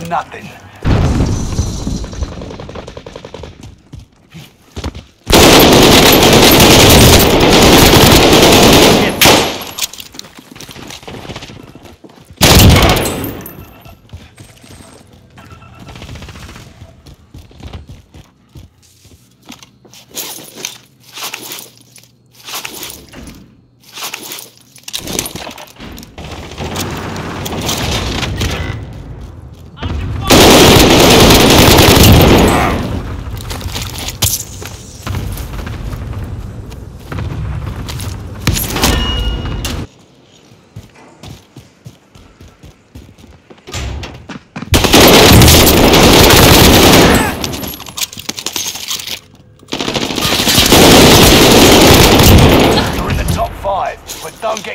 for nothing.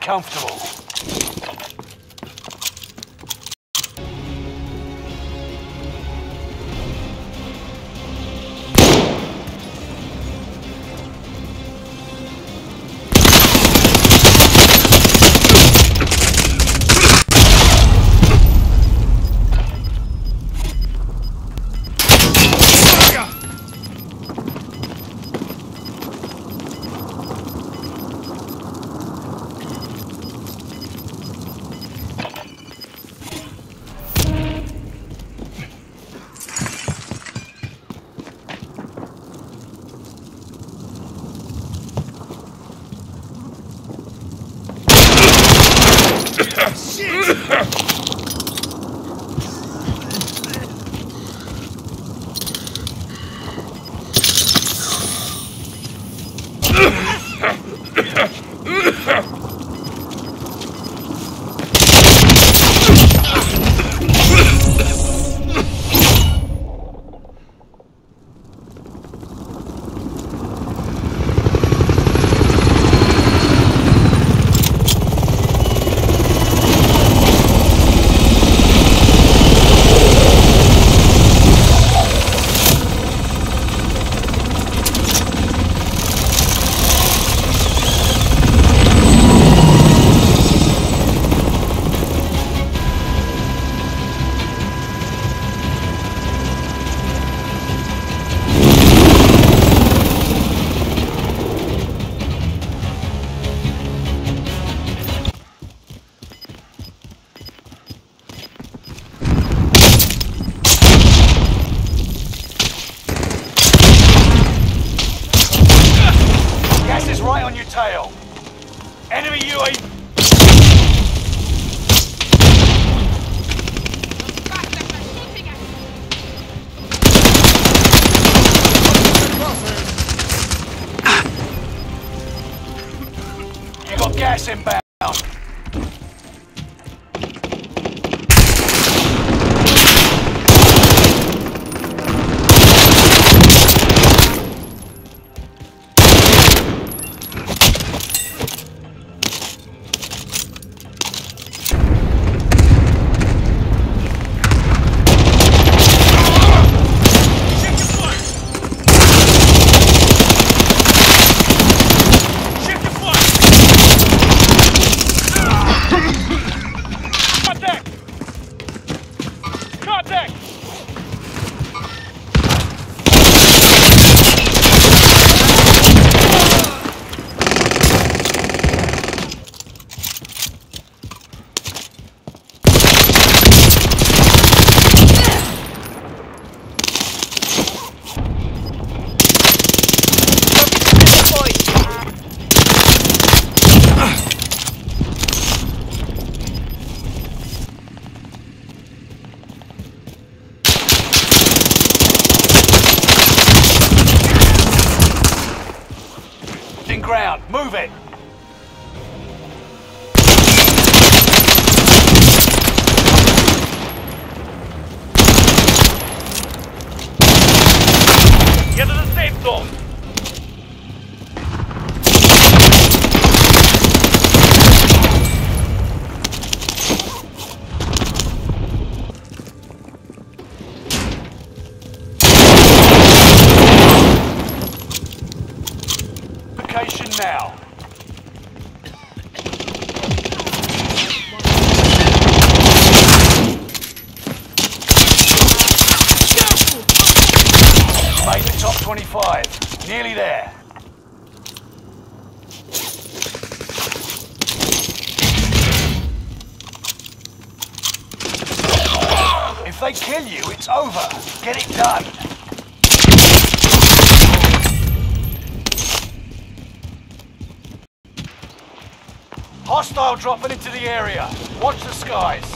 comfortable. Ha! Gas inbound. Contact! zone. Now. 25. Nearly there. If they kill you, it's over. Get it done. Hostile dropping into the area. Watch the skies.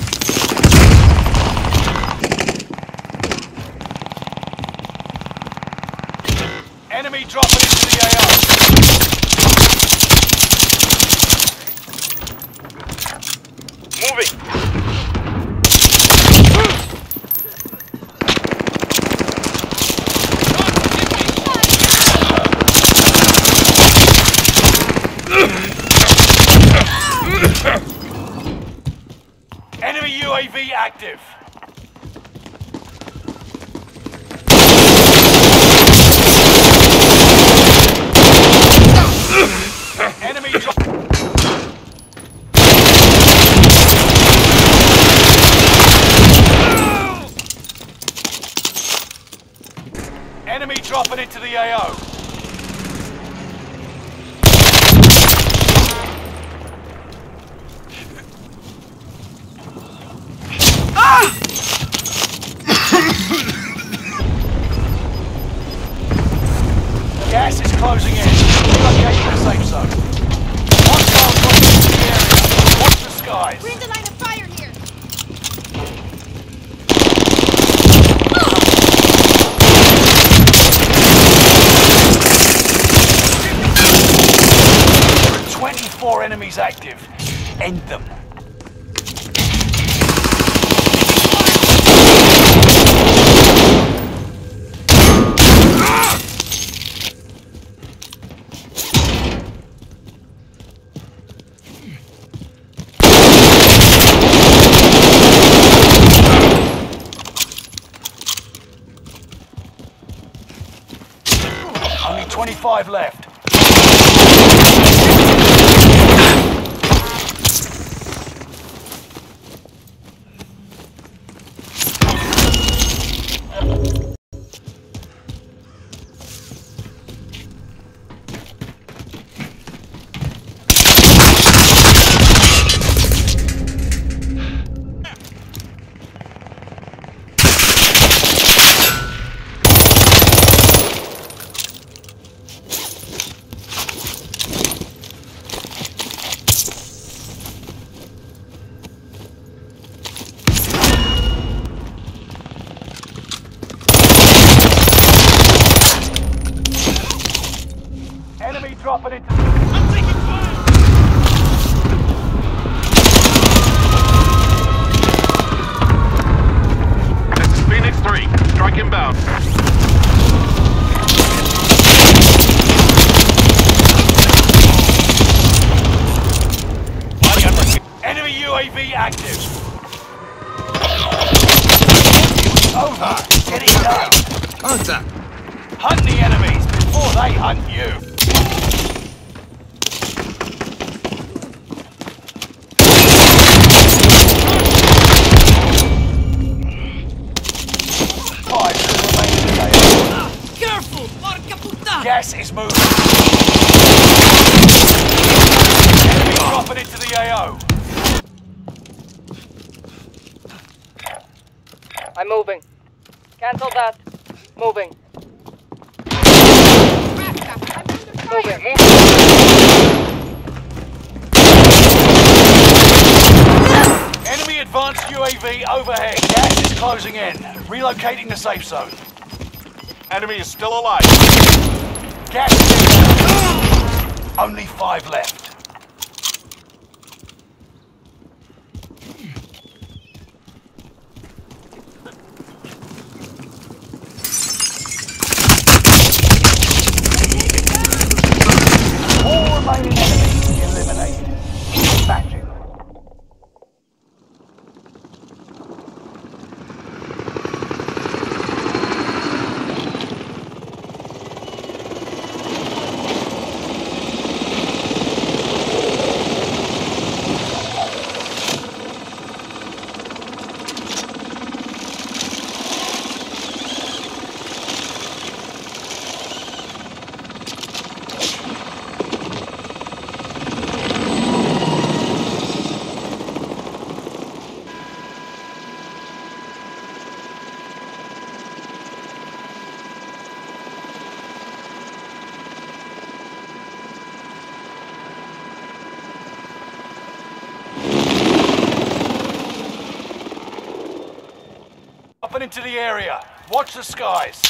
Enemy dropping into the AO. Moving. Enemy UAV active. Enemy. Enemy dropping into the AO. Gas is closing in. Relocating the safe zone. Hostile dropping into the area. Watch the skies. We're in the line of fire here. 24 enemies active. End them. Only 25 left. Enemy dropping into I'm taking fire. This is Phoenix 3. Strike inbound. Enemy UAV active. Over. Get it done. Contact. Hunt the enemies before they hunt you. Five remaining players. Careful! Porca puttana! Gas is moving. Enemy dropping into the AO. I'm moving. Cancel that. Moving. Enemy advanced UAV overhead. Gas is closing in. Relocating the safe zone. Enemy is still alive. Gas is. Only five left. Into the area. Watch the skies.